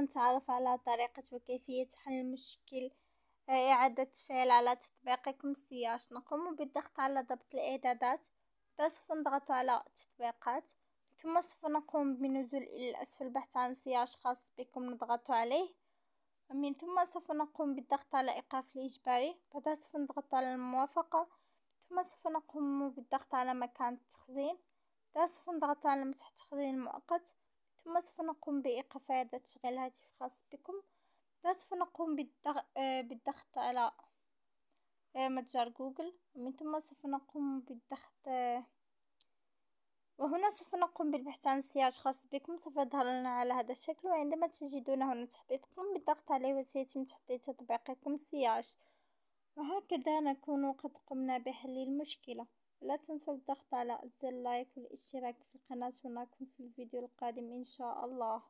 نتعرف على طريقة وكيفية حل المشكل إعادة فعل على تطبيقكم السياج نقوم بالضغط على ضبط الإعدادات. سوف نضغط على تطبيقات ثم سوف نقوم بنزول إلى الأسفل البحث عن سياج خاص بكم نضغط عليه. من ثم سوف نقوم بالضغط على إيقاف الإجباري. بعدها سوف نضغط على الموافقة. ثم سوف نقوم بالضغط على مكان التخزين. سوف نضغط على مسح التخزين المؤقت. ثم سوف نقوم بإيقاف إعادة تشغيل هاتف خاص بكم سوف نقوم بالضغط على متجر جوجل ومن ثم سوف نقوم بالضغط وهنا سوف نقوم بالبحث عن سياج خاص بكم سوف يظهر لنا على هذا الشكل وعندما تجدون هنا تحديث قم بالضغط عليه وسيتم تحديث تطبيقكم السياج وهكذا نكون قد قمنا بحل المشكلة لا تنسوا الضغط على زر لايك والاشتراك في القناة ونراكم في الفيديو القادم إن شاء الله.